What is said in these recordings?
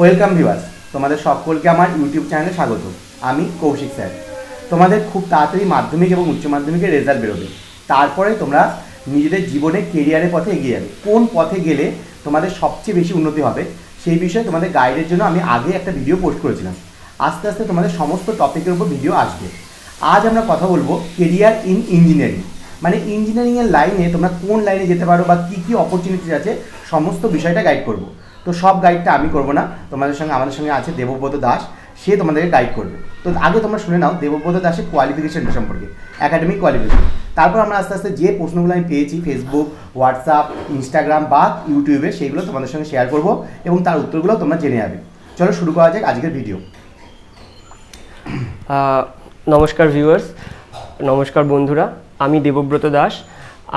Welcome viewers তোমাদের সকলকে আমার ইউটিউব চ্যানেলে স্বাগত। আমি কৌশিক স্যার। তোমাদের খুব তাড়াতাড়ি মাধ্যমিক এবং উচ্চ মাধ্যমিকের রেজাল্ট বেরোবে। তারপরে তোমরা নিজেদের জীবনে কেরিয়ারের পথে এগিয়ে যাবে। কোন পথে গেলে তোমাদের সবচেয়ে বেশি উন্নতি হবে, সেই বিষয়ে তোমাদের গাইডের জন্য আমি আগে একটা ভিডিও পোস্ট করেছিলাম। আস্তে আস্তে তোমাদের সমস্ত টপিকের উপর ভিডিও আসবে। আজ আমরা কথা বলব কেরিয়ার ইন ইঞ্জিনিয়ারিং মানে ইঞ্জিনিয়ারিংয়ের লাইনে তোমরা কোন লাইনে যেতে পারো বা কী কী অপরচুনিটি আছে, সমস্ত বিষয়টা গাইড করব। তো সব গাইডটা আমি করব না। তোমাদের সঙ্গে, আমাদের সঙ্গে আছে দেবব্রত দাস। সে তোমাদেরকে গাইড করবে। তো আগে তোমরা শুনে নাও, দেবব্রত দাসের কোয়ালিফিকেশন সম্পর্কে একাডেমিক কোয়ালিফিকেশন তারপর আমরা আস্তে আস্তে যে প্রশ্নগুলো আমি পেয়েছি ফেসবুক হোয়াটসঅ্যাপ ইনস্টাগ্রাম বা ইউটিউবে সেইগুলো তোমাদের সঙ্গে শেয়ার করব এবং তার উত্তরগুলো তোমরা জেনে যাবে। চলো শুরু করা যাক আজকের ভিডিও নমস্কার ভিউয়ার্স নমস্কার বন্ধুরা, আমি দেবব্রত দাস।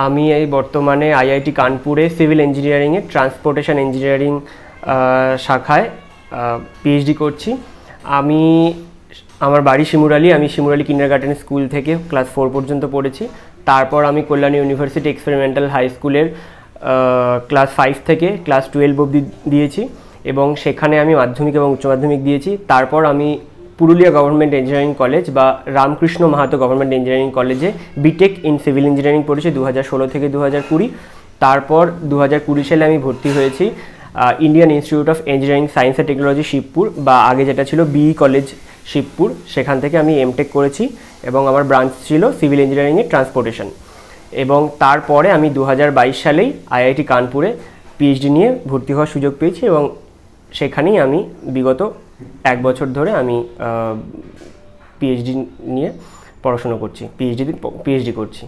আমি এই বর্তমানে আইআইটি কানপুরে সিভিল ইঞ্জিনিয়ারিংয়ে ট্রান্সপোর্টেশন ইঞ্জিনিয়ারিং শাখায় পিএইচডি করছি। আমি আমার বাড়ি শিমুরালি, আমি শিমুরালি কিন্ডার গার্ডেন স্কুল থেকে ক্লাস ফোর পর্যন্ত পড়েছি। তারপর আমি কল্যাণী ইউনিভার্সিটি এক্সপেরিমেন্টাল হাই স্কুলের ক্লাস ফাইভ থেকে ক্লাস টুয়েলভ অবধি দিয়েছি এবং সেখানে আমি মাধ্যমিক এবং উচ্চ মাধ্যমিক দিয়েছি। তারপর আমি পুরুলিয়া গভর্নমেন্ট ইঞ্জিনিয়ারিং কলেজ বা রামকৃষ্ণ মাহাতো গভর্নমেন্ট ইঞ্জিনিয়ারিং কলেজে বিটেক ইন সিভিল ইঞ্জিনিয়ারিং পড়েছি দু হাজার ষোলো থেকে দু হাজার কুড়ি। তারপর দু হাজার কুড়ি সালে আমি ভর্তি হয়েছি Indian Institute of Engineering Science and Technology Shibpur বা আগে যেটা ছিল বিই কলেজ শিবপুর সেখান থেকে আমি এমটেক করেছি এবং আমার ব্রাঞ্চ ছিল সিভিল ইঞ্জিনিয়ারিংয়ে ট্রান্সপোর্টেশন এবং তারপরে আমি দু হাজার বাইশ সালেই আইআইটি কানপুরে পিএইচডি নিয়ে ভর্তি হওয়ার সুযোগ পেয়েছি এবং সেখানেই আমি বিগত এক বছর ধরে আমি পিএইচডি নিয়ে পড়াশোনা করছি পিএইচডি পিএইচডি করছি।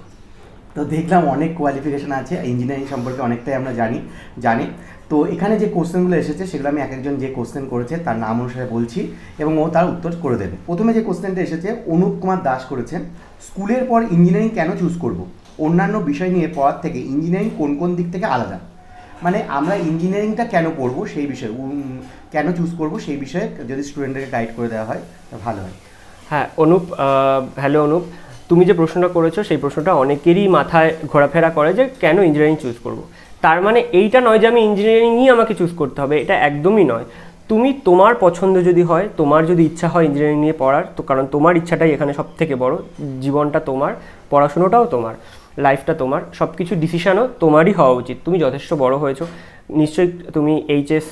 তো দেখলাম অনেক কোয়ালিফিকেশান আছে ইঞ্জিনিয়ারিং সম্পর্কে অনেকটাই আমরা জানি জানি। তো এখানে যে কোশ্চেনগুলো এসেছে, সেগুলো আমি এক একজন যে কোশ্চেন করেছে, তার নাম অনুসারে বলছি এবং ও তার উত্তর করে দেবে। প্রথমে যে কোশ্চেনটা এসেছে, অনুপ কুমার দাস করেছেন, স্কুলের পর ইঞ্জিনিয়ারিং কেন চুজ করব? অন্যান্য বিষয় নিয়ে পড়ার থেকে ইঞ্জিনিয়ারিং কোন কোন দিক থেকে আলাদা? মানে আমরা ইঞ্জিনিয়ারিংটা কেন পড়ব সেই বিষয়ে কেন চুজ করব সেই বিষয়ে যদি স্টুডেন্টদেরকে গাইড করে দেওয়া হয়, তা ভালো হয়। হ্যাঁ অনুপ হ্যালো অনুপ। তুমি যে প্রশ্নটা করেছ, সেই প্রশ্নটা অনেকেরই মাথায় ঘোরাফেরা করে যে কেন ইঞ্জিনিয়ারিং চুজ করব। তার মানে এইটা নয় যে আমি ইঞ্জিনিয়ারিংই আমাকে চুজ করতে হবে, এটা একদমই নয়। তুমি তোমার পছন্দ যদি হয়, তোমার যদি ইচ্ছা হয় ইঞ্জিনিয়ারিং নিয়ে পড়ার, তো কারণ তোমার ইচ্ছাটাই এখানে সব থেকে বড়, জীবনটা তোমার, পড়াশুনোটাও তোমার। লাইফটা তোমার সব কিছু ডিসিশানও তোমারই হওয়া উচিত। তুমি যথেষ্ট বড় হয়েছো। নিশ্চয়ই তুমি এইচএস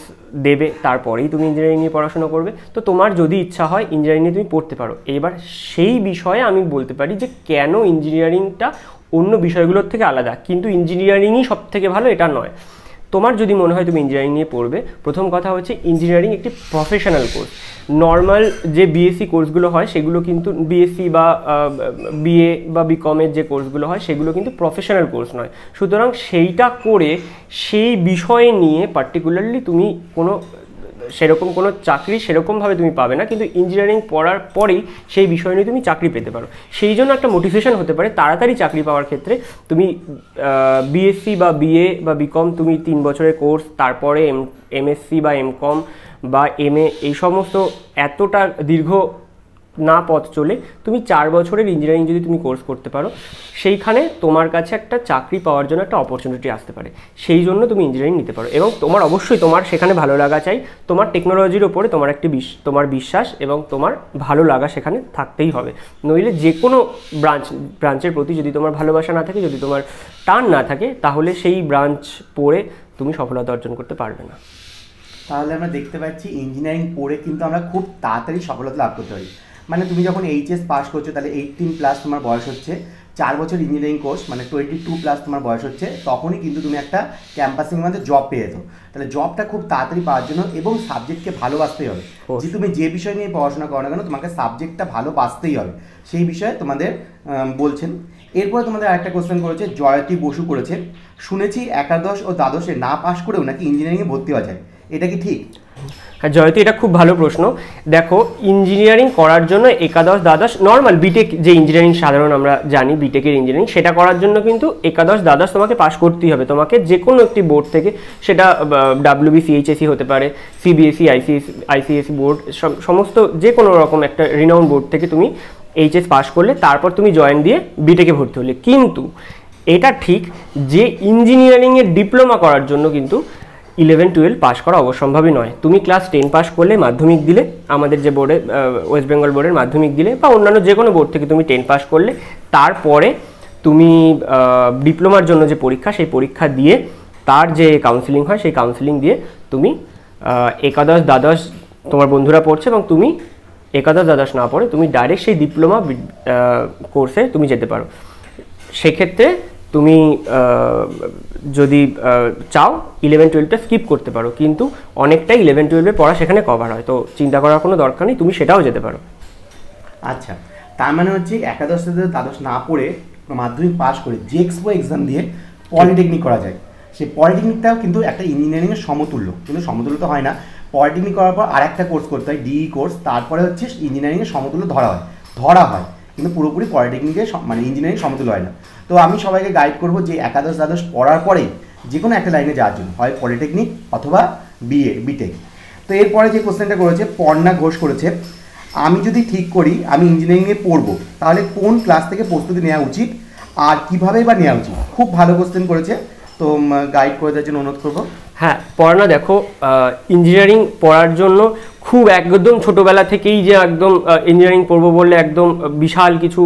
দেবে, তারপরেই তুমি ইঞ্জিনিয়ারিং নিয়ে পড়াশোনা করবে। তো তোমার যদি ইচ্ছা হয় ইঞ্জিনিয়ারিং নিয়ে তুমি পড়তে পারো। এবার সেই বিষয়ে আমি বলতে পারি যে, কেন ইঞ্জিনিয়ারিংটা অন্য বিষয়গুলোর থেকে আলাদা? কিন্তু ইঞ্জিনিয়ারিংই সব থেকে ভালো, এটা নয়। তোমার যদি মনে হয় তুমি ইঞ্জিনিয়ারিং নিয়ে পড়বে, প্রথম কথা হচ্ছে ইঞ্জিনিয়ারিং একটি প্রফেশনাল কোর্স নর্মাল যে বিএসসি কোর্সগুলো হয়, সেগুলো কিন্তু বিএসসি বা বিএ বা বিকমের যে কোর্সগুলো হয়, সেগুলো কিন্তু প্রফেশনাল কোর্স নয়। সুতরাং সেইটা করে সেই বিষয় নিয়ে পার্টিকুলারলি তুমি কোনো সেরকম কোনো চাকরি সেরকমভাবে তুমি পাবে না, কিন্তু ইঞ্জিনিয়ারিং পড়ার পরেই সেই বিষয় নিয়ে তুমি চাকরি পেতে পারো। সেই জন্য একটা মোটিভেশন হতে পারে তাড়াতাড়ি চাকরি পাওয়ার ক্ষেত্রে। তুমি বিএসসি বা বিএ বা বিকম তুমি তিন বছরের কোর্স তারপরে এম এমএসসি বা এমকম বা এমএ এই সমস্ত এতটা দীর্ঘ না পথ চলে, তুমি চার বছরের ইঞ্জিনিয়ারিং যদি তুমি কোর্স করতে পারো, সেইখানে তোমার কাছে একটা চাকরি পাওয়ার জন্য একটা অপরচুনিটি আসতে পারে। সেই জন্য তুমি ইঞ্জিনিয়ারিং নিতে পারো। এবং তোমার অবশ্যই তোমার সেখানে ভালো লাগা চাই। তোমার টেকনোলজির ওপরে তোমার একটি তোমার বিশ্বাস এবং তোমার ভালো লাগা সেখানে থাকতেই হবে। নইলে যে কোনো ব্রাঞ্চ ব্রাঞ্চের প্রতি যদি তোমার ভালোবাসা না থাকে, যদি তোমার টান না থাকে, তাহলে সেই ব্রাঞ্চ পড়ে তুমি সফলতা অর্জন করতে পারবে না। তাহলে আমরা দেখতে পাচ্ছি ইঞ্জিনিয়ারিং পড়ে কিন্তু আমরা খুব তাড়াতাড়ি সফলতা লাভ করতে পারি। মানে তুমি যখন এইচএস পাস করছ তাহলে এইটিন প্লাস তোমার বয়স হচ্ছে। চার বছর ইঞ্জিনিয়ারিং কোর্স মানে টোয়েন্টি টু প্লাস তোমার বয়স হচ্ছে তখনই কিন্তু তুমি একটা ক্যাম্পাসিং মধ্যে জব পেয়ে যেত। তাহলে জবটা খুব তাড়াতাড়ি পাওয়ার জন্য এবং সাবজেক্টকে ভালোবাসতেই হবে। যে তুমি যে বিষয় নিয়ে পড়াশোনা করো না কেন তোমাকে সাবজেক্টটা ভালোবাসতেই হবে। সেই বিষয়ে তোমাদের বলছেন। এরপরে তোমাদের আরেকটা কোশ্চেন করেছে জয়তী বসু করেছে। শুনেছি একাদশ ও দ্বাদশে না পাশ করেও নাকি ইঞ্জিনিয়ারিংয়ে ভর্তি হওয়া যায়। এটা কি ঠিক? হ্যাঁ জয়তী এটা খুব ভালো প্রশ্ন। দেখো ইঞ্জিনিয়ারিং করার জন্য একাদশ, দ্বাদশ নর্মাল বিটেক যে ইঞ্জিনিয়ারিং সাধারণ আমরা জানি বিটেকের ইঞ্জিনিয়ারিং সেটা করার জন্য কিন্তু একাদশ, দ্বাদশ তোমাকে পাশ করতেই হবে। তোমাকে যে কোনো একটি বোর্ড থেকে, সেটা ডাব্লিউবি সিএইচএসি হতে পারে সিবিএসই আইসিএস আইসিএসি বোর্ড সমস্ত যে কোনো রকম একটা রিনাউন বোর্ড থেকে তুমি এইচএস পাশ করলে, তারপর তুমি জয়েন দিয়ে বিটেকে ভর্তি হলে। কিন্তু, এটা ঠিক যে ইঞ্জিনিয়ারিংয়ের ডিপ্লোমা করার জন্য কিন্তু ইলেভেন টুয়েলভ পাস করা অবসম্ভাবী নয়। তুমি ক্লাস টেন পাস করলে মাধ্যমিক দিলে, আমাদের যে বোর্ডে ওয়েস্ট বেঙ্গল বোর্ডের মাধ্যমিক দিলে, বা অন্যান্য যে কোনো বোর্ড থেকে তুমি টেন পাস করলে, তারপরে তুমি ডিপ্লোমার জন্য যে পরীক্ষা, সেই পরীক্ষা দিয়ে তার যে কাউন্সিলিং হয়, সেই কাউন্সিলিং দিয়ে তুমি একাদশ, দ্বাদশ তোমার বন্ধুরা পড়ছে এবং তুমি একাদশ, দ্বাদশ না পড়ে, তুমি ডাইরেক্ট সেই ডিপ্লোমা কোর্সে তুমি যেতে পারো। সেক্ষেত্রে তুমি যদি চাও ইলেভেন টুয়েলভটা স্কিপ করতে পারো, কিন্তু অনেকটাই ইলেভেন টুয়েলভে পড়া সেখানে কভার হয়, তো চিন্তা করার কোনো দরকার নেই, তুমি সেটাও যেতে পারো। আচ্ছা তার মানে হচ্ছে একাদশ দ্বাদশ না পড়ে মাধ্যমিক পাস করে যে এক্সপো এক্সাম দিয়ে পলিটেকনিক করা যায়। সেই পলিটেকনিকটাও কিন্তু একটা ইঞ্জিনিয়ারিংয়ের সমতুল্য, কিন্তু সমতুল্য তো হয় না। পলিটেকনিক করার পর আর একটা কোর্স করতে হয় ডিই কোর্স তারপরে হচ্ছে ইঞ্জিনিয়ারিংয়ের সমতুল্য ধরা হয় ধরা হয়। কিন্তু পুরোপুরি পলিটেকনিকের সম- মানে ইঞ্জিনিয়ারিং সমতুল্য হয় না। তো আমি সবাইকে গাইড করব যে একাদশ দ্বাদশ পড়ার পরেই যে কোনো একটা লাইনে যাওয়ার জন্য, হয় পলিটেকনিক অথবা বিএ বিটেক তো এরপরে যে কোশ্চেনটা করেছে, পর্ণা ঘোষ করেছে, আমি যদি ঠিক করি, আমি ইঞ্জিনিয়ারিংয়ে পড়ব, তাহলে কোন ক্লাস থেকে প্রস্তুতি নেওয়া উচিত আর কীভাবে বা নেওয়া উচিত? খুব ভালো কোশ্চেন করেছে। তো গাইড করে দেওয়ার জন্য অনুরোধ করব। হ্যাঁ পড়ানো দেখো ইঞ্জিনিয়ারিং পড়ার জন্য খুব একদম ছোটোবেলা থেকেই যে একদম ইঞ্জিনিয়ারিং পড়ব বললে একদম বিশাল কিছু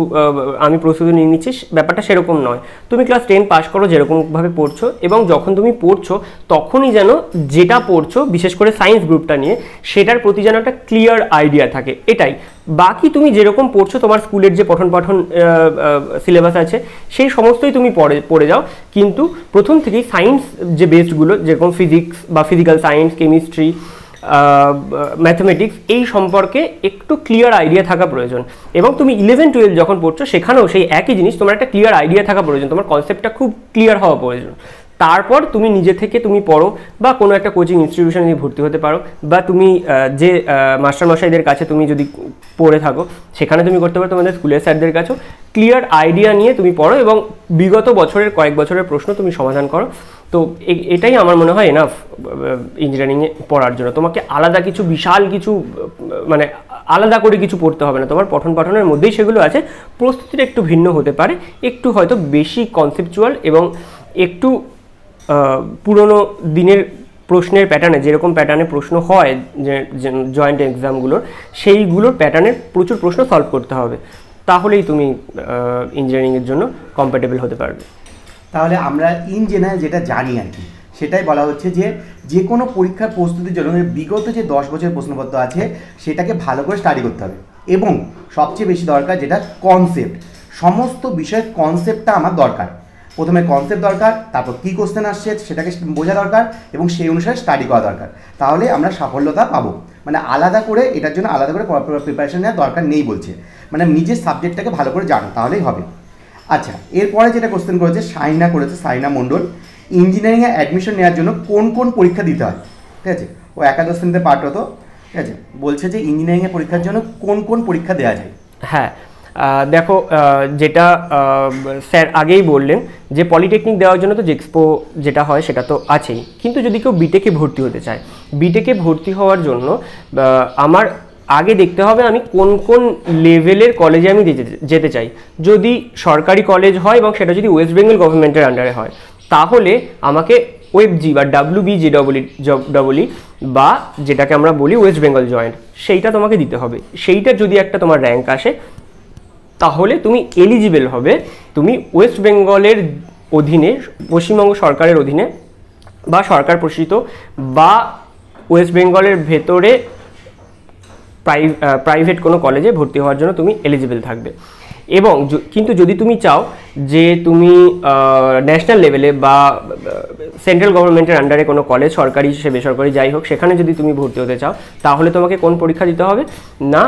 আমি প্রস্তুতি নিয়ে নিচ্ছি ব্যাপারটা সেরকম নয়। তুমি ক্লাস টেন পাস করো, যেরকমভাবে পড়ছো, এবং যখন তুমি পড়ছো, তখনই যেন যেটা পড়ছো, বিশেষ করে সায়েন্স গ্রুপটা নিয়ে, সেটার প্রতি যেন একটা ক্লিয়ার আইডিয়া থাকে। এটাই। বাকি তুমি যেরকম পড়ছো, তোমার স্কুলের যে পঠন পাঠন সিলেবাস আছে, সেই সমস্তই তুমি পড়ে পড়ে যাও। কিন্তু প্রথম থেকেই সায়েন্স যে বেসডগুলো যেরকম ফিজিক্স বা ফিজিক্যাল সায়েন্স কেমিস্ট্রি ম্যাথমেটিক্স এই সম্পর্কে একটু ক্লিয়ার আইডিয়া থাকা প্রয়োজন। এবং তুমি ইলেভেন টুয়েলভ যখন পড়ছো, সেখানেও সেই একই জিনিস, তোমার একটা ক্লিয়ার আইডিয়া থাকা প্রয়োজন, তোমার কনসেপ্টটা খুব ক্লিয়ার হওয়া প্রয়োজন। তারপর তুমি নিজে থেকে তুমি পড়ো, বা কোনো একটা কোচিং ইনস্টিটিউশনে তুমি ভর্তি হতে পারো, বা তুমি যে মাস্টারমশাইদের কাছে তুমি যদি পড়ে থাকো, সেখানে তুমি করতে পারো, তোমাদের স্কুলের স্যারদের কাছেও। ক্লিয়ার আইডিয়া নিয়ে তুমি পড়ো, এবং বিগত বছরের কয়েক বছরের প্রশ্ন তুমি সমাধান করো। তো এটাই আমার মনে হয় এনাফ ইঞ্জিনিয়ারিংয়ে পড়ার জন্য। তোমাকে আলাদা কিছু বিশাল কিছু মানে আলাদা করে কিছু পড়তে হবে না। তোমার পঠন পাঠনের মধ্যেই সেগুলো আছে। প্রস্তুতিটা একটু ভিন্ন হতে পারে। একটু হয়তো বেশি কনসেপচুয়াল এবং একটু পুরনো দিনের প্রশ্নের প্যাটার্নে যেরকম প্যাটার্নে প্রশ্ন হয়, যে জয়েন্ট এক্সামগুলোর সেইগুলোর প্যাটার্নের প্রচুর প্রশ্ন সলভ করতে হবে। তাহলেই তুমি ইঞ্জিনিয়ারিংয়ের জন্য কম্প্যাটেবল হতে পারবে। তাহলে আমরা ইন জেনারেল যেটা জানি আর কি, সেটাই বলা হচ্ছে যে যে কোনো পরীক্ষার প্রস্তুতির জন্য বিগত যে দশ বছরের প্রশ্নপত্র আছে, সেটাকে ভালো করে স্টাডি করতে হবে। এবং সবচেয়ে বেশি দরকার যেটা কনসেপ্ট সমস্ত বিষয়ের কনসেপ্টটা আমার দরকার। প্রথমে কনসেপ্ট দরকার, তারপর কী কোশ্চেন আসছে সেটাকে বোঝা দরকার এবং সেই অনুসারে স্টাডি করা দরকার। তাহলে আমরা সাফল্যতা পাবো। মানে আলাদা করে এটার জন্য আলাদা করে প্রিপারেশন নেওয়ার দরকার নেই বলছে। মানে নিজের সাবজেক্টটাকে ভালো করে জানো, তাহলেই হবে। আচ্ছা এরপরে যেটা কোশ্চেন করেছে, সাইনা করেছে, সাইনা মণ্ডল ইঞ্জিনিয়ারিংয়ে অ্যাডমিশন নেওয়ার জন্য কোন কোন পরীক্ষা দিতে হয়? ঠিক আছে? ও একাদশ শ্রেণীতে পাঠ হতো ঠিক আছে? বলছে যে ইঞ্জিনিয়ারিংয়ে পরীক্ষার জন্য কোন কোন পরীক্ষা দেওয়া যায়? হ্যাঁ দেখো যেটা স্যার আগেই বললেন যে পলিটেকনিক দেওয়ার জন্য তো জেক্সপো যেটা হয় সেটা তো আছেই। কিন্তু যদি কেউ বিটেকে ভর্তি হতে চায় বিটেকে ভর্তি হওয়ার জন্য আমার আগে দেখতে হবে আমি কোন কোন লেভেলের কলেজে আমি যেতে- চাই। যদি সরকারি কলেজ হয় এবং সেটা যদি ওয়েস্ট বেঙ্গল গভর্নমেন্টের আন্ডারে হয়, তাহলে আমাকে ওয়েবজি বা W B J double double E বা যেটাকে আমরা বলি ওয়েস্ট বেঙ্গল জয়েন্ট সেইটা তোমাকে দিতে হবে। সেইটা যদি একটা তোমার র্যাঙ্ক আসে, তাহলে তুমি এলিজিবেল হবে। তুমি ওয়েস্ট বেঙ্গলের অধীনে, পশ্চিমবঙ্গ সরকারের অধীনে বা সরকার প্রসিত বা ওয়েস্ট বেঙ্গলের ভেতরে প্রাইভেট কোনো কলেজে ভর্তি হওয়ার জন্য তুমি এলিজিবল থাকবে। এবং কিন্তু যদি তুমি চাও যে তুমি ন্যাশনাল লেভেলে বা সেন্ট্রাল গভর্নমেন্টের আন্ডারে কোনো কলেজ সরকারি, সে বেসরকারি যাই হোক, সেখানে যদি তুমি ভর্তি হতে চাও, তাহলে তোমাকে কোন পরীক্ষা দিতে হবে? না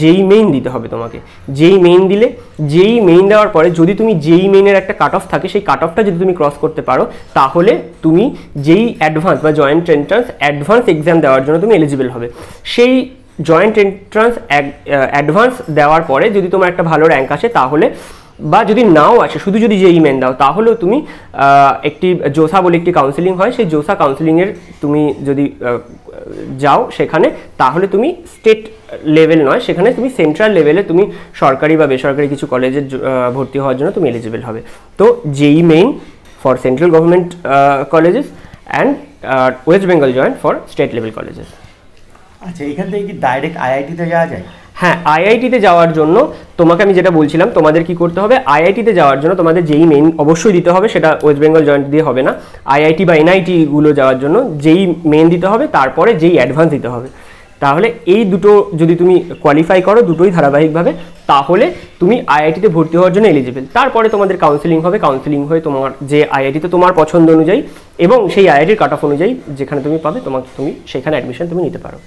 যেই মেইন দিতে হবে তোমাকে। যেই মেইন দিলে, যেই মেইন দেওয়ার পরে যদি তুমি যেই মেইনের একটা কাট অফ থাকে, সেই কাট অফটা যদি তুমি ক্রস করতে পারো, তাহলে তুমি যেই অ্যাডভান্স বা জয়েন্ট এন্ট্রান্স অ্যাডভান্স এক্সাম দেওয়ার জন্য তুমি এলিজিবল হবে। সেই জয়েন্ট এন্ট্রান্স অ্যাডভান্স দেওয়ার পরে যদি তোমার একটা ভালো র্যাঙ্ক আসে তাহলে, বা যদি নাও আসে, শুধু যদি যেই মেন দাও, তাহলেও তুমি একটি জোসা বলে একটি কাউন্সিলিং হয়। সেই জোসা কাউন্সিলিংয়ের তুমি যদি যাও সেখানে, তাহলে তুমি স্টেট লেভেল নয়, সেখানে তুমি সেন্ট্রাল লেভেলে তুমি সরকারি বা বেসরকারি কিছু কলেজে ভর্তি হওয়ার জন্য তুমি এলিজিবল হবে। তো যেই main for central government colleges and West Bengal joint for state level colleges আচ্ছা এখান থেকে কি ডাইরেক্ট আইআইটিতে যাওয়া যায়? হ্যাঁ আইআইটিতে যাওয়ার জন্য তোমাকে আমি যেটা বলছিলাম, তোমাদের কি করতে হবে? আইআইটিতে যাওয়ার জন্য তোমাদের যেই মেইন অবশ্যই দিতে হবে, সেটা ওয়েস্ট বেঙ্গল জয়েন্ট দিয়ে হবে না। আইআইটি বা এনআইটি গুলো যাওয়ার জন্য যেই মেইন দিতে হবে, তারপরে যেই অ্যাডভান্স দিতে হবে। তাহলে এই দুটো যদি তুমি কোয়ালিফাই করো দুটোই ধারাবাহিকভাবে, তাহলে তুমি আইআইটিতে ভর্তি হওয়ার জন্য এলিজিবল তারপরে তোমাদের কাউন্সিলিং হবে কাউন্সিলিং হয়ে তোমার যে আইআইটিতে তোমার পছন্দ অনুযায়ী এবং সেই আইআইটির কাট অফ অনুযায়ী যেখানে তুমি পাবে, তোমাকে তুমি সেখানে অ্যাডমিশন তুমি নিতে পারো।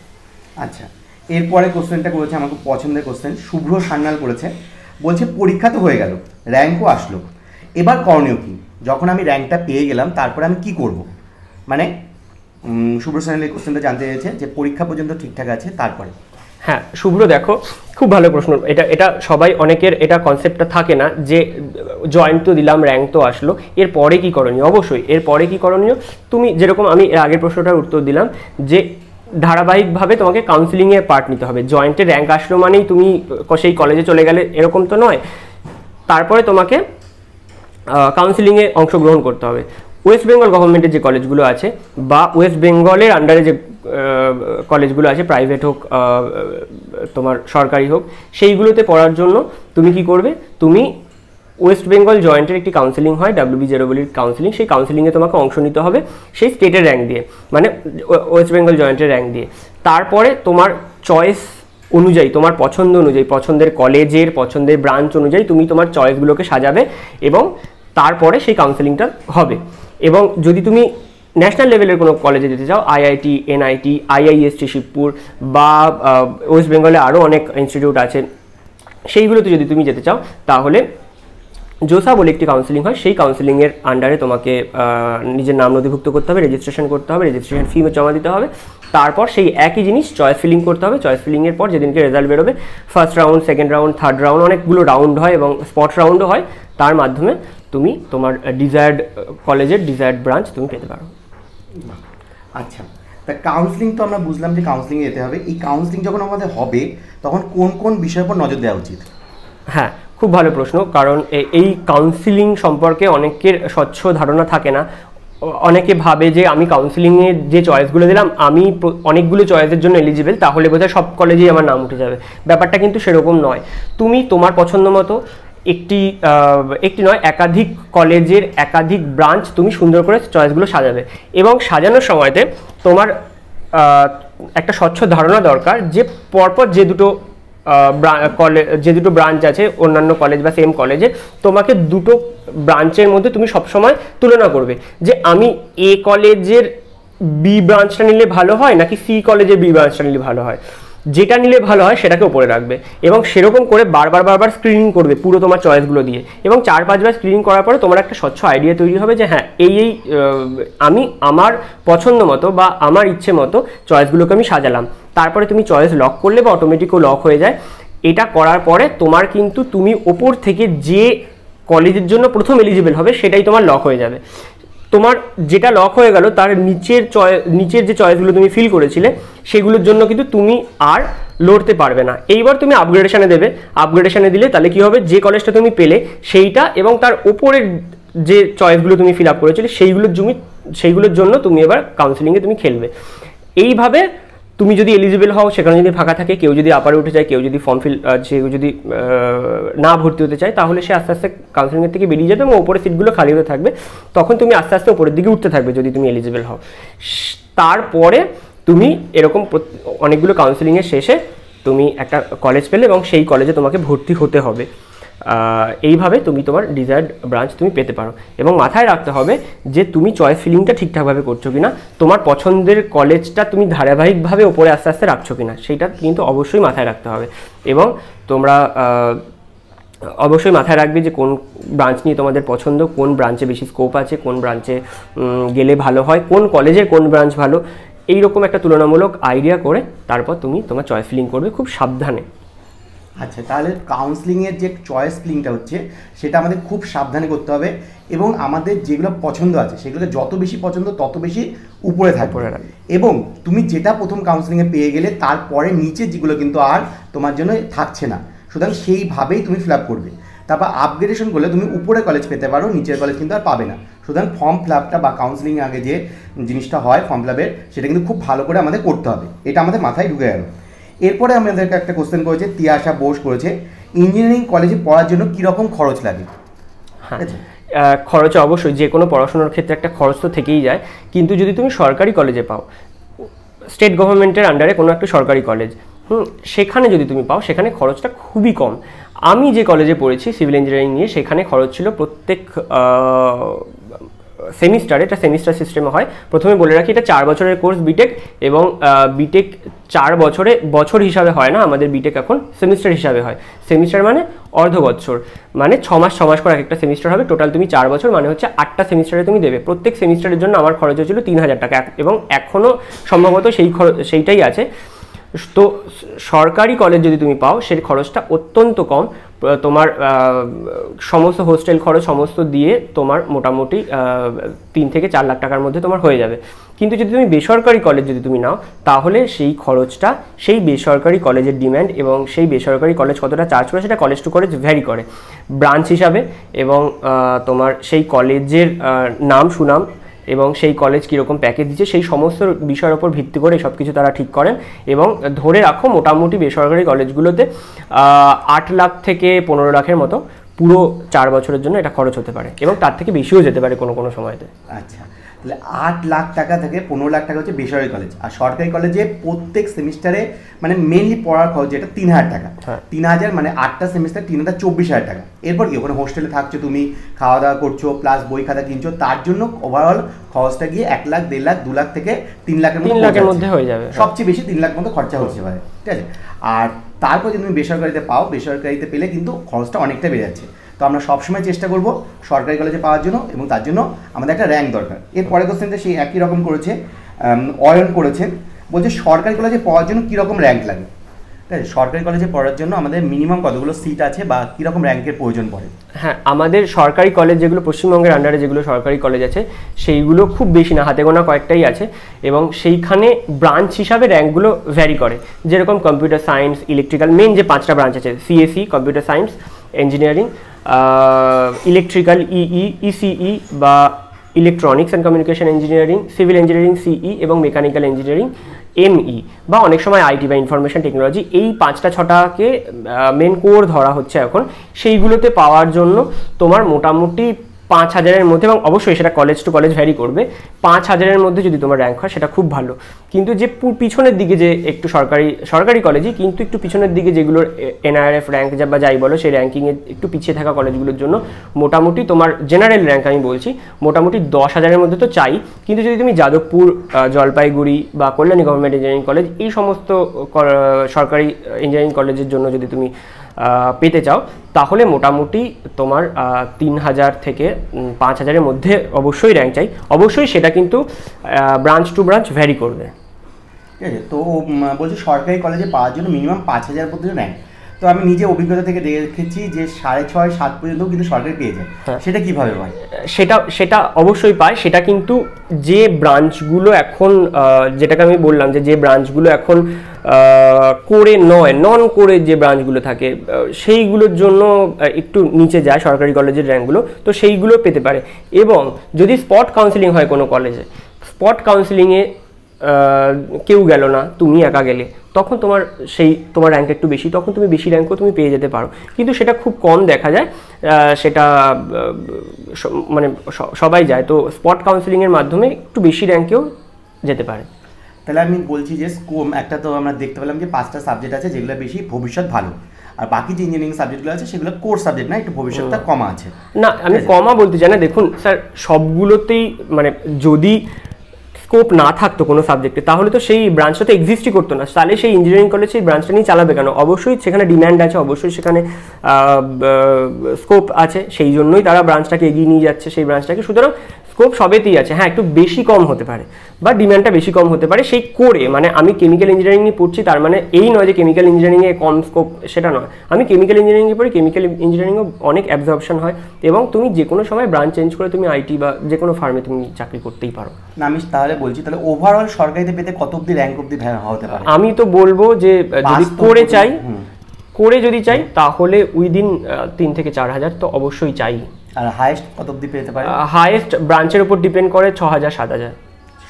আচ্ছা এরপরে কোশ্চেনটা করেছে আমার খুব পছন্দের কোশ্চেন, শুভ্র সান্যাল করেছে, বলছে, পরীক্ষা তো হয়ে গেল, র্যাঙ্কও আসলো। এবার করণীয় কি? যখন আমি র্যাঙ্কটা পেয়ে গেলাম, তারপরে আমি কি করব? মানে শুভ্র সান্যাল এই কোশ্চেনটা জানতে চেয়েছে যে পরীক্ষা পর্যন্ত ঠিকঠাক আছে, তারপরে। হ্যাঁ শুভ্র, দেখো, খুব ভালো প্রশ্ন। এটা এটা সবাই অনেকের এটা কনসেপ্টটা থাকে না যে জয়েন্ট তো দিলাম, র্যাঙ্ক তো আসলো এর পরে কি করণীয়? অবশ্যই এর পরে কি করণীয়? তুমি যেরকম আমি এর আগের প্রশ্নটার উত্তর দিলাম যে ধারাবাহিকভাবে তোমাকে কাউন্সিলিংয়ে পার্ট নিতে হবে। জয়েন্টে র্যাঙ্ক আসলো মানেই তুমি সেই কলেজে চলে গেলে এরকম তো নয়। তারপরে তোমাকে কাউন্সিলিংয়ে অংশগ্রহণ করতে হবে। ওয়েস্ট বেঙ্গল গভর্নমেন্টের যে কলেজগুলো আছে বা ওয়েস্ট বেঙ্গলের আন্ডারে যে কলেজগুলো আছে প্রাইভেট হোক তোমার সরকারি হোক, সেইগুলোতে পড়ার জন্য তুমি কি করবে? তুমি ওয়েস্ট বেঙ্গল জয়েন্টের একটি কাউন্সিলিং হয় ডাব্লিউবি জেরোবলির কাউন্সিলিং সেই কাউন্সিলিংয়ে তোমাকে অংশ নিতে হবে সেই স্টেটের র্যাঙ্ক দিয়ে মানে ওয়েস্ট বেঙ্গল জয়েন্টের র্যাঙ্ক দিয়ে। তারপরে তোমার চয়েস অনুযায়ী, তোমার পছন্দ অনুযায়ী, পছন্দের কলেজের পছন্দের ব্রাঞ্চ অনুযায়ী তুমি তোমার চয়েসগুলোকে সাজাবে এবং তারপরে সেই কাউন্সেলিংটা হবে। এবং যদি তুমি ন্যাশনাল লেভেলের কোনো কলেজে যেতে চাও আইআইটি এনআইটি আইআইএসটি শিবপুর বা ওয়েস্ট বেঙ্গলে আরও অনেক ইনস্টিটিউট আছে, সেইগুলোতে যদি তুমি যেতে চাও, তাহলে জোসা বলে একটি কাউন্সিলিং হয় সেই কাউন্সিলিংয়ের আন্ডারে তোমাকে নিজের নাম নথিভুক্ত করতে হবে রেজিস্ট্রেশন করতে হবে রেজিস্ট্রেশন ফি জমা দিতে হবে। তারপর সেই একই জিনিস চয়েস ফিলিং করতে হবে। চয়েস ফিলিংয়ের পর যেদিনকে রেজাল্ট বেরোবে first round second round third round অনেকগুলো রাউন্ড হয় এবং স্পট রাউন্ডও হয়। তার মাধ্যমে তুমি তোমার ডিজায়ার্ড কলেজের ডিজায়ার্ড ব্রাঞ্চ তুমি পেতে পারো। আচ্ছা তা কাউন্সিলিং তো আমরা বুঝলাম যে কাউন্সিলিংয়ে যেতে হবে। এই কাউন্সিলিং যখন আমাদের হবে তখন কোন কোন বিষয়ের উপর নজর দেওয়া উচিত? হ্যাঁ খুব ভালো প্রশ্ন, কারণ এই কাউন্সিলিং সম্পর্কে অনেকের স্বচ্ছ ধারণা থাকে না। অনেকে ভাবে যে আমি কাউন্সিলিংয়ে যে চয়েসগুলো দিলাম, আমি অনেকগুলো চয়েসের জন্য এলিজিবল তাহলে বোধহয় সব কলেজেই আমার নাম উঠে যাবে। ব্যাপারটা কিন্তু সেরকম নয়। তুমি তোমার পছন্দ মতো একটি একটি নয়, একাধিক কলেজের একাধিক ব্রাঞ্চ তুমি সুন্দর করে চয়েসগুলো সাজাবে। এবং সাজানোর সময়তে তোমার একটা স্বচ্ছ ধারণা দরকার যে পরপর যে দুটো কলেজ যে দুটো ব্রাঞ্চ আছে, অন্যান্য কলেজ বা সেম কলেজে তোমাকে দুটো ব্রাঞ্চের মধ্যে তুমি সবসময় তুলনা করবে। যে আমি এ কলেজের বি ব্রাঞ্চটা নিলে ভালো হয়, নাকি সি কলেজের বি ব্রাঞ্চটা নিলে ভালো হয়? যেটা নিলে ভালো হয়, সেটাকে উপরে রাখবে। এবং সেরকম করে বারবার বারবার স্ক্রিনিং করবে পুরো তোমার চয়েসগুলো দিয়ে। এবং চার, পাঁচবার স্ক্রিনিং করার পরে তোমার একটা স্বচ্ছ আইডিয়া তৈরি হবে যে হ্যাঁ এই এই আমি আমার পছন্দ মতো বা আমার ইচ্ছে মতো চয়েসগুলোকে আমি সাজালাম। তারপরে তুমি চয়েস লক করলে বা অটোমেটিকও লক হয়ে যায়। এটা করার পরে তোমার কিন্তু তুমি ওপর থেকে যে কলেজের জন্য প্রথম এলিজিবল হবে সেটাই তোমার লক হয়ে যাবে। তোমার যেটা লক হয়ে গেল তার নিচের চয় নিচের যে চয়েসগুলো তুমি ফিল করেছিলে, সেগুলোর জন্য কিন্তু তুমি আর লড়তে পারবে না। এইবার তুমি আপগ্রেডেশনে দেবে। আপগ্রেডেশানে দিলে তাহলে কি হবে? যে কলেজটা তুমি পেলে সেইটা এবং তার ওপরের যে চয়েসগুলো তুমি ফিল আপ করেছিলে, সেইগুলোর জমি, সেইগুলোর জন্য তুমি এবার কাউন্সিলিংয়ে তুমি খেলবে। এইভাবে তুমি যদি এলিজিবল হও, সেখানে যদি ফাঁকা থাকে, কেউ যদি আপারে উঠে যায়, কেউ যদি ফর্ম ফিল সে যদি না ভর্তি হতে চায়, তাহলে সে আস্তে আস্তে কাউন্সিলিংয়ের থেকে বেরিয়ে যাবে এবং ওপরের সিটগুলো খালি হতে থাকবে। তখন তুমি আস্তে আস্তে ওপরের দিকে উঠতে থাকবে যদি তুমি এলিজিবল হও। তারপরে তুমি এরকম অনেকগুলো কাউন্সিলিংয়ের শেষে তুমি একটা কলেজ পেলে এবং সেই কলেজে তোমাকে ভর্তি হতে হবে। এইভাবে তুমি তোমার ডিজায়ার্ড ব্রাঞ্চ তুমি পেতে পারো। এবং মাথায় রাখতে হবে যে তুমি চয়েস ফিলিংটা ঠিকঠাকভাবে করছ কিনা, তোমার পছন্দের কলেজটা তুমি ধারাবাহিকভাবে ওপরে আস্তে আস্তে রাখছো কিনা, সেটা কিন্তু অবশ্যই মাথায় রাখতে হবে। এবং তোমরা অবশ্যই মাথায় রাখবে যে কোন ব্রাঞ্চ নিয়ে তোমাদের পছন্দ, কোন ব্রাঞ্চে বেশি স্কোপ আছে, কোন ব্রাঞ্চে গেলে ভালো হয়, কোন কলেজের কোন ব্রাঞ্চ ভালো, এইরকম একটা তুলনামূলক আইডিয়া করে তারপর তুমি তোমার চয়েস ফিলিং করবে খুব সাবধানে। আচ্ছা তাহলে কাউন্সিলিংয়ের যে চয়েস ফিলিংটা হচ্ছে সেটা আমাদের খুব সাবধানে করতে হবে এবং আমাদের যেগুলো পছন্দ আছে সেগুলোকে যত বেশি পছন্দ তত বেশি উপরে থাকবে। এবং তুমি যেটা প্রথম কাউন্সিলিংয়ে পেয়ে গেলে তারপরে নিচে যেগুলো কিন্তু আর তোমার জন্য থাকছে না। সুতরাং সেইভাবেই তুমি ফিল আপ করবে। তারপর আপগ্রেডেশন করলে তুমি উপরে কলেজ পেতে পারো নিচের কলেজ কিন্তু আর পাবে না। সুতরাং ফর্ম ফিল আপটা বা কাউন্সিলিং আগে যে জিনিসটা হয় ফর্ম ফিল আপের সেটা কিন্তু খুব ভালো করে আমাদের করতে হবে। এটা আমাদের মাথায় ঢুকে গেল। এরপরে আমাদেরকে একটা কোশ্চেন করেছে তিয়াশা বোস করেছে ইঞ্জিনিয়ারিং কলেজে পড়ার জন্য কীরকম খরচ লাগে? হ্যাঁ। খরচ অবশ্যই যে কোনো পড়াশোনার ক্ষেত্রে একটা খরচ তো থেকেই যায় কিন্তু যদি তুমি সরকারি কলেজে পাও স্টেট গভর্নমেন্টের আন্ডারে কোনো একটা সরকারি কলেজ হুম সেখানে যদি তুমি পাও সেখানে খরচটা খুবই কম। আমি যে কলেজে পড়েছি সিভিল ইঞ্জিনিয়ারিং নিয়ে সেখানে খরচ ছিল প্রত্যেক সেমিস্টারে, এটা সেমিস্টার সিস্টেমে হয়। প্রথমে বলে রাখি, এটা চার বছরের কোর্স বিটেক এবং বিটেক চার বছরে, বছর হিসাবে হয় না, আমাদের বিটেক এখন সেমিস্টার হিসাবে হয়। সেমিস্টার মানে অর্ধ বছর মানে ছ মাস ছ মাস করে এক একটা সেমিস্টার হবে। টোটাল তুমি চার বছর মানে হচ্ছে আটটা সেমিস্টারে তুমি দেবে। প্রত্যেক সেমিস্টারের জন্য আমার খরচ হয়েছিল তিন হাজার টাকা। এবং এখনও সম্ভবত সেই খরচ, সেইটাই আছে। তো সরকারি কলেজ যদি তুমি পাও, সেই খরচটা অত্যন্ত কম। তোমার সমস্ত হোস্টেল খরচ সমস্ত দিয়ে তোমার মোটামুটি তিন থেকে চার লাখ টাকার মধ্যে তোমার হয়ে যাবে। কিন্তু যদি তুমি বেসরকারি কলেজ যদি তুমি নাও, তাহলে সেই খরচটা সেই বেসরকারি কলেজের ডিম্যান্ড এবং সেই বেসরকারি কলেজ কতটা চার্জ করে সেটা কলেজ টু কলেজ ভ্যারি করে। ব্রাঞ্চ হিসাবে এবং তোমার সেই কলেজের নাম, সুনাম এবং সেই কলেজ কীরকম প্যাকেজ দিচ্ছে, সেই সমস্ত বিষয়ের ওপর ভিত্তি করে সব কিছু তারা ঠিক করেন এবং ধরে রাখো মোটামুটি বেসরকারি কলেজগুলোতে আট লাখ থেকে পনেরো লাখের মতো পুরো চার বছরের জন্য এটা খরচ হতে পারে এবং তার থেকে বেশিও যেতে পারে কোনো কোনো সময়তে। আচ্ছা। তাহলে আট লাখ টাকা থেকে পনেরো লাখ টাকা হচ্ছে বেসরকারি কলেজ আর সরকারি কলেজে প্রত্যেক সেমিস্টারে মানে মেনলি পড়ার খরচ যেটা তিন হাজার টাকা। হ্যাঁ। তিন হাজার মানে আটটা সেমিস্টার তিন হাজার চব্বিশ হাজার টাকা। এরপর কি? ওখানে হোস্টেলে থাকছো তুমি খাওয়া দাওয়া করছ প্লাস বই খাতা কিনছো তার জন্য ওভারঅল খরচটা গিয়ে এক লাখ দেড় লাখ দু লাখ থেকে তিন লাখের তিন লাখের মধ্যে হয়ে যাবে সবচেয়ে বেশি তিন লাখ মতো খরচা হচ্ছে পারে ঠিক আছে? আর তারপর যদি তুমি বেসরকারিতে পাও বেসরকারিতে পেলে কিন্তু খরচটা অনেকটা বেড়ে যাচ্ছে। তো আমরা সবসময় চেষ্টা করব সরকারি কলেজে পাওয়ার জন্য এবং তার জন্য আমাদের একটা র্যাঙ্ক দরকার। এর পরের কোশ্চেনটা সেই একই রকম করেছে অয়ন করেছেন বলছে সরকারি কলেজে পাওয়ার জন্য কীরকম র্যাঙ্ক লাগে? ঠিক আছে, সরকারি কলেজে পড়ার জন্য আমাদের মিনিমাম কতগুলো সিট আছে বা কীরকম র্যাঙ্কের প্রয়োজন পড়ে? হ্যাঁ আমাদের সরকারি কলেজ যেগুলো, পশ্চিমবঙ্গের আন্ডারে যেগুলো সরকারি কলেজ আছে, সেইগুলো খুব বেশি না, হাতে গোনা কয়েকটাই আছে এবং সেইখানে ব্রাঞ্চ হিসাবে র্যাঙ্কগুলো ভ্যারি করে। যেরকম কম্পিউটার সায়েন্স ইলেকট্রিক্যাল মেন যে পাঁচটা ব্রাঞ্চ আছে CSC computer science engineering electrical EE ECE বা electronics and communication engineering civil engineering CE এবং মেকানিক্যাল ইঞ্জিনিয়ারিং এমই বা অনেক সময় আইটি বা ইনফরমেশন টেকনোলজি এই পাঁচটা ছটাকে মেন কোর ধরা হচ্ছে এখন। সেইগুলোতে পাওয়ার জন্য তোমার মোটামুটি পাঁচ হাজারের মধ্যে এবং অবশ্যই সেটা কলেজ টু কলেজ ভ্যারি করবে। পাঁচ হাজারের মধ্যে যদি তোমার র্যাঙ্ক হয়, সেটা খুব ভালো। কিন্তু যে পিছনের দিকে যে একটু সরকারি সরকারি কলেজই কিন্তু একটু পিছনের দিকে যেগুলোর এনআরএফ র্যাঙ্ক যা বা যাই বলো, সেই র্যাঙ্কিংয়ে একটু পিছিয়ে থাকা কলেজগুলোর জন্য মোটামুটি তোমার জেনারেল র্যাঙ্ক আমি বলছি, মোটামুটি দশ হাজারের মধ্যে তো চাই। কিন্তু যদি তুমি যাদবপুর জলপাইগুড়ি বা কল্যাণী গভর্নমেন্ট ইঞ্জিনিয়ারিং কলেজ এই সমস্ত সরকারি ইঞ্জিনিয়ারিং কলেজের জন্য যদি তুমি পেতে চাও, তাহলে মোটামুটি তোমার তিন হাজার থেকে পাঁচ হাজারের মধ্যে অবশ্যই র্যাঙ্ক চাই। অবশ্যই সেটা কিন্তু ব্রাঞ্চ টু ব্রাঞ্চ ভ্যারি করবে। ঠিক আছে, তো বলছি সরকারি কলেজে পাওয়ার জন্য মিনিমাম পাঁচ হাজার পর্যন্ত র্যাঙ্ক তো আমি নিজে অভিজ্ঞতা থেকে দেখেছি যে সাড়ে ছয় সাত পর্যন্ত কিন্তু সরকারি পেয়ে যায় হ্যাঁ। সেটা কীভাবে হয়? সেটা সেটা অবশ্যই পায়। সেটা কিন্তু যে ব্রাঞ্চগুলো এখন যেটাকে আমি বললাম যে যে ব্রাঞ্চগুলো এখন করে নয় নন করে যে ব্রাঞ্চগুলো থাকে সেইগুলোর জন্য একটু নিচে যায় সরকারি কলেজের র্যাঙ্কগুলো তো সেইগুলো পেতে পারে। এবং যদি স্পট কাউন্সিলিং হয় কোনো কলেজে স্পট কাউন্সিলিংয়ে কেউ গেল না তুমি একা গেলে। তখন তোমার সেই তোমার র্যাঙ্ক একটু বেশি তখন তুমি বেশি র্যাঙ্কও তুমি পেয়ে যেতে পারো। কিন্তু সেটা খুব কম দেখা যায় সেটা মানে সবাই যায়। তো স্পট কাউন্সিলিংয়ের মাধ্যমে একটু বেশি র্যাঙ্কেও যেতে পারে। তাহলে আমি বলছি যে স্কোম একটা তো আমরা দেখতে পেলাম যে পাঁচটা সাবজেক্ট আছে যেগুলো বেশি ভবিষ্যৎ ভালো। আর বাকি যে ইঞ্জিনিয়ারিং সাবজেক্টগুলো আছে সেগুলো কোর্স সাবজেক্ট না একটু ভবিষ্যৎটা কমা আছে। না আমি কমা বলতে চাই না। দেখুন স্যার সবগুলোতেই মানে যদি স্কোপ না থাকতো কোনো সাবজেক্টে তাহলে তো সেই ব্রাঞ্চটা তো এক্সিস্টই করতো না। তাহলে সেই ইঞ্জিনিয়ারিং কলেজ সেই ব্রাঞ্চটা নিয়ে চালাবে কেন? অবশ্যই সেখানে ডিম্যান্ড আছে, অবশ্যই সেখানে স্কোপ আছে, সেই জন্যই তারা ব্রাঞ্চটাকে এগিয়ে নিয়ে যাচ্ছে, সেই ব্রাঞ্চটাকে সুতরাং স্কোপ সবেতেই আছে। হ্যাঁ একটু বেশি কম হতে পারে বা ডিম্যান্ডটা বেশি কম হতে পারে। সেই করে মানে আমি কেমিক্যাল ইঞ্জিনিয়ারিং নিয়ে পড়ছি তার মানে এই নয় যে কেমিক্যাল ইঞ্জিনিয়ারিংয়ে কম স্কোপ সেটা নয়। আমি কেমিক্যাল ইঞ্জিনিয়ারিংয়ে পড়ি কেমিক্যাল ইঞ্জিনিয়ারিংও অনেক অ্যাবজর্পশন হয় এবং তুমি যে কোনো সময় ব্রাঞ্চ চেঞ্জ করে তুমি আইটি বা যে কোনো ফার্মে তুমি চাকরি করতেই পারো। না আমি তাহলে বলছি তাহলে ওভারঅল সরকারিতে পেতে কত অব্দি র্যাঙ্ক অব্দি হতে পারে? আমি তো বলব যে যদি করে চাই করে যদি চাই তাহলে উইদিন তিন থেকে চার হাজার তো অবশ্যই চাই। আর হাইয়েস্ট কত অবধি পেতে পারে হাইয়েস্ট ব্রাঞ্চের উপর ডিপেন্ড করে ছ হাজার সাত হাজার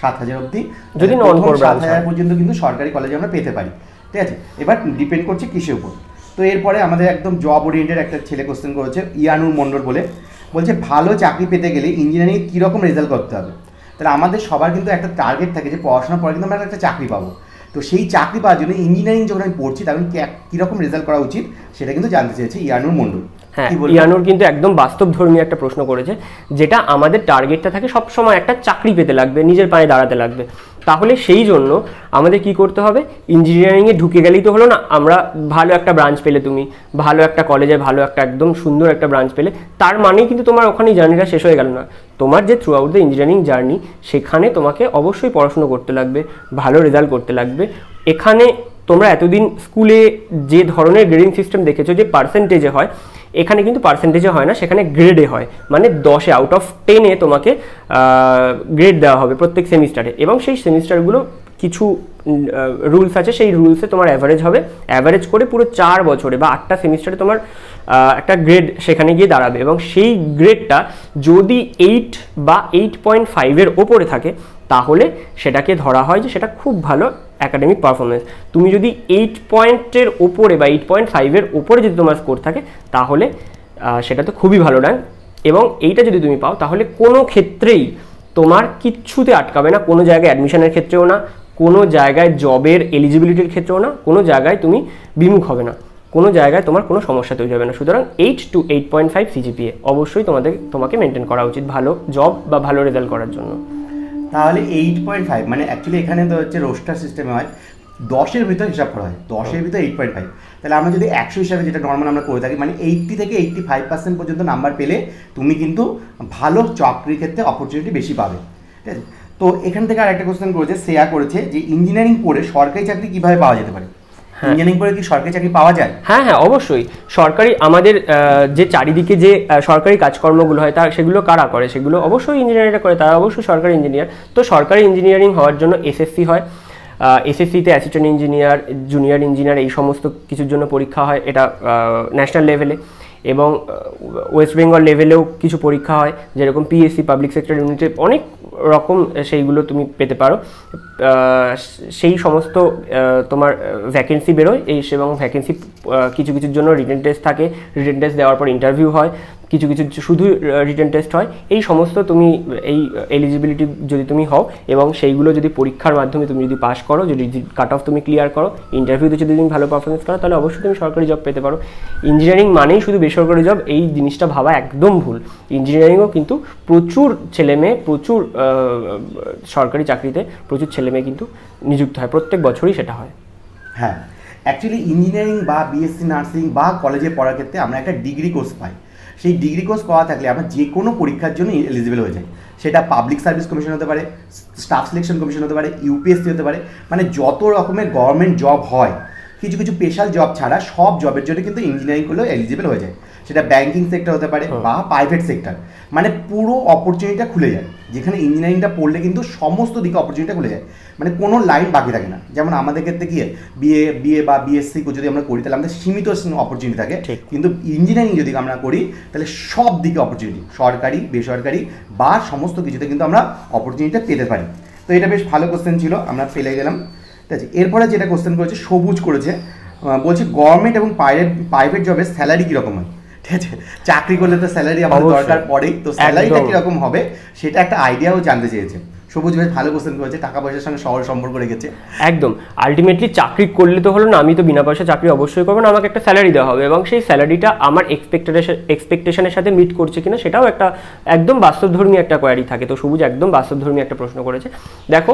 সাত হাজার অবধি যদি non-core সাত branch হাজার পর্যন্ত কিন্তু সরকারি কলেজে আমরা পেতে পারি। ঠিক আছে? এবার ডিপেন্ড করছে কিসের উপর? তো এরপরে আমাদের একদম জব ওরিয়েন্টেড একটা ছেলে কোশ্চেন করেছে ইয়ানুর মন্ডল বলে। বলছে ভালো চাকরি পেতে গেলে ইঞ্জিনিয়ারিং কীরকম রেজাল্ট করতে হবে? তাহলে আমাদের সবার কিন্তু একটা টার্গেট থাকে যে পড়াশোনার পরে কিন্তু আমরা একটা চাকরি পাবো। তো সেই চাকরি পাওয়ার জন্য ইঞ্জিনিয়ারিং যখন আমি পড়ছি তখন কে- কীরকম রেজাল্ট করা উচিত সেটা কিন্তু জানতে চেয়েছে ইয়ানুর মন্ডল হ্যাঁ? ইয়ানুর কিন্তু একদম বাস্তব ধর্মী একটা প্রশ্ন করেছে যেটা আমাদের টার্গেটটা থাকে সব সময় একটা চাকরি পেতে লাগবে নিজের পায়ে দাঁড়াতে লাগবে। তাহলে সেই জন্য আমাদের কি করতে হবে? ইঞ্জিনিয়ারিংয়ে ঢুকে গেলেই তো হলো না আমরা ভালো একটা ব্রাঞ্চ পেলে তুমি ভালো একটা কলেজে ভালো একটা একদম সুন্দর একটা ব্রাঞ্চ পেলে তার মানেই কিন্তু তোমার ওখানেই জার্নিটা শেষ হয়ে গেল না। তোমার যে throughout the engineering journey সেখানে তোমাকে অবশ্যই পড়াশুনো করতে লাগবে ভালো রেজাল্ট করতে লাগবে। এখানে তোমরা এতদিন স্কুলে যে ধরনের গ্রেডিং সিস্টেম দেখেছ যে পার্সেন্টেজে হয় এখানে কিন্তু পার্সেন্টেজে হয় না, সেখানে গ্রেডে হয়। মানে দশে আউট অফ টেনে তোমাকে গ্রেড দেওয়া হবে প্রত্যেক সেমিস্টারে এবং সেই সেমিস্টারগুলো কিছু রুলস আছে, সেই রুলসে তোমার অ্যাভারেজ হবে। অ্যাভারেজ করে পুরো চার বছরে বা আটটা সেমিস্টারে তোমার একটা গ্রেড সেখানে গিয়ে দাঁড়াবে। এবং সেই গ্রেডটা যদি এইট বা এইট পয়েন্ট ফাইভের ওপরে থাকে, তাহলে সেটাকে ধরা হয় যে সেটা খুব ভালো একাডেমিক পারফরমেন্স তুমি যদি এইট পয়েন্টের ওপরে বা এইট পয়েন্ট ফাইভের ওপরে যদি তোমার স্কোর থাকে, তাহলে সেটা তো খুবই ভালো র্যাঙ্ক এবং এইটা যদি তুমি পাও, তাহলে কোনো ক্ষেত্রেই তোমার কিচ্ছুতে আটকাবে না, কোনো জায়গায় অ্যাডমিশনের ক্ষেত্রেও না, কোনো জায়গায় জবের এলিজিবিলিটির ক্ষেত্রেও না, কোনো জায়গায় তুমি বিমুখ হবে না। কোনো জায়গায় তোমার কোনো সমস্যা তৈরি হবে না। সুতরাং eight to eight point five CGPA অবশ্যই তোমাদের, তোমাকে মেনটেন করা উচিত ভালো জব বা ভালো রেজাল্ট করার জন্য। তাহলে এইট পয়েন্ট ফাইভ মানে অ্যাকচুয়ালি এখানে তো হচ্ছে রোস্টার সিস্টেমে হয়, দশের ভিতর হিসাব করা হয়, দশের ভিতর এইট পয়েন্ট ফাইভ তাহলে আমরা যদি একশো হিসাবে যেটা নর্মাল আমরা করে থাকি মানে এইটটি থেকে এইটটি ফাইভ পার্সেন্ট পর্যন্ত নাম্বার পেলে তুমি কিন্তু ভালো চাকরির ক্ষেত্রে অপরচুনিটি বেশি পাবে। ঠিক আছে? তো এখান থেকে আর একটা কোশ্চেন করেছে, শ্রেয়া করেছে যে ইঞ্জিনিয়ারিং পড়ে সরকারি চাকরি কীভাবে পাওয়া যেতে পারে? ইঞ্জিনিয়ারিং পড়ে কি সরকারি চাকরি পাওয়া যায়? হ্যাঁ হ্যাঁ অবশ্যই। সরকারি আমাদের যে চারিদিকে যে সরকারি কাজকর্মগুলো হয় তার সেগুলো কারা করে? সেগুলো অবশ্যই ইঞ্জিনিয়ারিংরা করে তারা অবশ্যই সরকারি ইঞ্জিনিয়ার। তো সরকারি ইঞ্জিনিয়ারিং হওয়ার জন্য এসএসসি হয় এসএসসিতে অ্যাসিস্ট্যান্ট ইঞ্জিনিয়ার জুনিয়র ইঞ্জিনিয়ার এই সমস্ত কিছুর জন্য পরীক্ষা হয় এটা ন্যাশনাল লেভেলে এবং ওয়েস্ট বেঙ্গল লেভেলেও কিছু পরীক্ষা হয় যেরকম পিএসসি পাবলিক সেক্টর ইউনিটে অনেক রকম সেইগুলো তুমি পেতে পারো। সেই সমস্ত তোমার ভ্যাকেন্সি বেরোয়। এই এবং ভ্যাকেন্সি কিছু, কিছুর জন্য রিটেন টেস্ট থাকে। রিটেন টেস্ট দেওয়ার পর ইন্টারভিউ হয়। কিছু কিছু শুধু রিটেন টেস্ট হয়, এই সমস্ত তুমি এই এলিজিবিলিটি যদি তুমি হও এবং সেইগুলো যদি পরীক্ষার মাধ্যমে তুমি যদি পাশ করো, যদি কাট অফ তুমি ক্লিয়ার করো ইন্টারভিউতে যদি তুমি ভালো পারফরমেন্স করো, তাহলে অবশ্যই তুমি সরকারি জব পেতে পারো। ইঞ্জিনিয়ারিং মানেই শুধু বেসরকারি জব এই জিনিসটা ভাবা একদম ভুল। ইঞ্জিনিয়ারিংও কিন্তু প্রচুর ছেলেমেয়ে প্রচুর সরকারি চাকরিতে প্রচুর ছেলেমেয়ে কিন্তু নিযুক্ত হয়, প্রত্যেক বছরই সেটা হয়। হ্যাঁ অ্যাকচুয়ালি ইঞ্জিনিয়ারিং বা বিএসসি নার্সিং বা কলেজে পড়ার ক্ষেত্রে আমরা একটা ডিগ্রি কোর্স পাই। সেই ডিগ্রি কোর্স করা থাকলে আমরা যে কোনো পরীক্ষার জন্য এলিজিবল হয়ে যায় সেটা পাবলিক সার্ভিস কমিশন হতে পারে স্টাফ সিলেকশন কমিশন হতে পারে ইউপিএসসি হতে পারে মানে যত রকমের গভর্নমেন্ট জব হয়, কিছু কিছু স্পেশাল জব ছাড়া সব জবের জন্য কিন্তু ইঞ্জিনিয়ারিং করলেও এলিজিবল হয়ে যায়। সেটা ব্যাংকিং সেক্টর হতে পারে বা প্রাইভেট সেক্টর মানে পুরো অপরচুনিটিটা খুলে যায়। যেখানে ইঞ্জিনিয়ারিংটা পড়লে কিন্তু সমস্ত দিকে অপরচুনিটিটা খুলে যায়। মানে কোনো লাইন বাকি থাকে না। যেমন আমাদের ক্ষেত্রে কি বিএ বিএ বা বিএসসি যদি আমরা করি তাহলে আমাদের সীমিত অপরচুনিটি থাকে। কিন্তু ইঞ্জিনিয়ারিং যদি আমরা করি তাহলে সব দিকে অপরচুনিটি সরকারি বেসরকারি বা সমস্ত কিছুতে কিন্তু আমরা অপরচুনিটিটা পেতে পারি। তো এটা বেশ ভালো কোশ্চেন ছিল আমরা ফেলে গেলাম। ঠিক আছে এরপরে যেটা কোশ্চেন করেছে সবুজ করেছে। বলছে গভর্নমেন্ট এবং প্রাইভেট প্রাইভেট জবের স্যালারি কীরকম হয়? ঠিক আছে? চাকরি করলে তো স্যালারি আমাদের দরকার পড়েই। তো স্যালারিটা। কীরকম হবে সেটা একটা আইডিয়াও জানতে চেয়েছে। সবুজ বেশ ভালো কোশ্চেন করেছে টাকা পয়সার সঙ্গে সহজ সম্পর্ক রেখেছে। একদম। আলটিমেটলি চাকরি করলে তো হলো না আমি তো বিনা পয়সা চাকরি অবশ্যই করব না আমাকে একটা স্যালারি দেওয়া হবে। এবং সেই স্যালারিটা আমার এক্সপেক্টেশন এক্সপেকটেশনের সাথে মিট করছে কিনা সেটাও একটা একদম বাস্তবধর্মী একটা কোয়ারি থাকে। তো সবুজ একদম বাস্তবধর্মী একটা প্রশ্ন করেছে। দেখো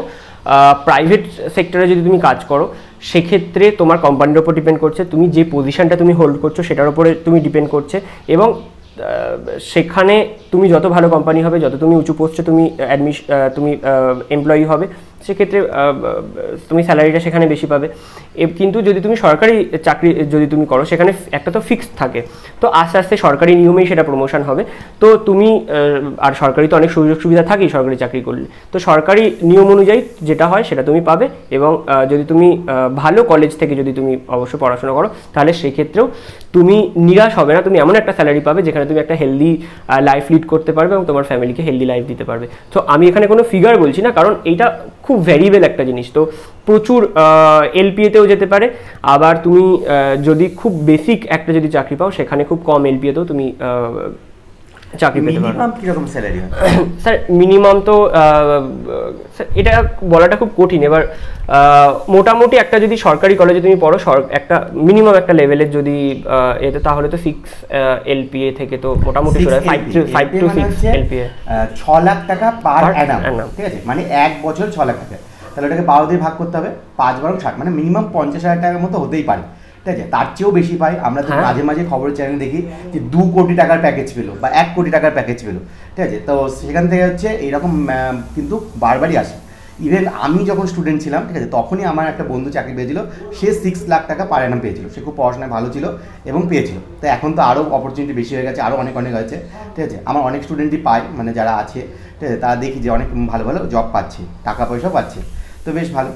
প্রাইভেট সেক্টরে যদি তুমি কাজ করো সেক্ষেত্রে তোমার কোম্পানির ওপর ডিপেন্ড করছে, তুমি যে পজিশনটা তুমি হোল্ড করছ সেটার উপরে তুমি ডিপেন্ড করছে এবং সেখানে তুমি যত ভালো কোম্পানি হবে, যত তুমি উঁচু পোস্টে তুমি অ্যাডমিশ তুমি এমপ্লয়ি হবে সেক্ষেত্রে তুমি স্যালারিটা সেখানে বেশি পাবে। কিন্তু যদি তুমি সরকারি চাকরি, যদি তুমি করো, সেখানে একটা তো ফিক্সড থাকে। তো আস্তে আস্তে সরকারি নিয়মেই সেটা প্রমোশন হবে। তো তুমি আর সরকারি তো অনেক সুযোগ সুবিধা থাকেই সরকারি চাকরি করলে। তো সরকারি নিয়ম অনুযায়ী যেটা হয় সেটা তুমি পাবে এবং যদি তুমি ভালো কলেজ থেকে যদি তুমি অবশ্যই পড়াশোনা করো, তাহলে সেক্ষেত্রেও তুমি নিরাশ হবে না। তুমি এমন একটা স্যালারি পাবে যেখানে তুমি একটা হেলদি লাইফ লিড করতে পারবে এবং তোমার ফ্যামিলিকে হেলদি লাইফ দিতে পারবে। তো আমি এখানে কোনো ফিগার বলছি না, কারণ এইটা খুব ভ্যারিয়েবল একটা জিনিস। তো প্রচুর এলপিএতেও যেতে পারে। আবার তুমি যদি খুব বেসিক একটা যদি চাকরি পাও, সেখানে খুব কম এলপিএতেও তুমি চাকরি পেতে স্যালারি স্যার মিনিমাম তো এটা বলাটা খুব কঠিন। এবার মোটামুটি একটা যদি সরকারি কলেজে তুমি পড়ো একটা মিনিমাম একটা লেভেলের যদি এতে তাহলে তো সিক্স এলপিএ থেকে তো মোটামুটি ফাইভ টু সিক্স এলপিএ ছ লাখ টাকা পার অ্যানাম ঠিক আছে? মানে এক বছর ছ লাখ টাকা। তাহলে ওটাকে বারো দিয়ে ভাগ করতে হবে। পাঁচ বারো ষাট। মানে মিনিমাম পঞ্চাশ হাজার টাকার মতো হতেই পারে। ঠিক আছে তার চেয়েও বেশি পাই। আমরা তো হ্যাঁ। মাঝে মাঝে খবরের চ্যানেল দেখি যে দু কোটি টাকার প্যাকেজ পেল বা এক কোটি টাকার প্যাকেজ পেল। ঠিক আছে তো সেখান থেকে হচ্ছে এইরকম কিন্তু বারবারই আসে। ইভেন আমি যখন স্টুডেন্ট ছিলাম ঠিক আছে তখনই আমার একটা বন্ধু চাকরি পেয়েছিল সে সিক্স লাখ টাকা পার অ্যানাম পেয়েছিল। সে খুব পড়াশোনায় ভালো ছিল এবং পেয়েছিল। তো এখন তো আরও অপরচুনিটি বেশি হয়ে গেছে আরও অনেক অনেক হয়েছে। ঠিক আছে আমার অনেক স্টুডেন্টই পায় মানে যারা আছে ঠিক আছে তারা দেখি যে অনেক ভালো ভালো জব পাচ্ছে টাকা পয়সাও পাচ্ছে। তো বেশ ভালো।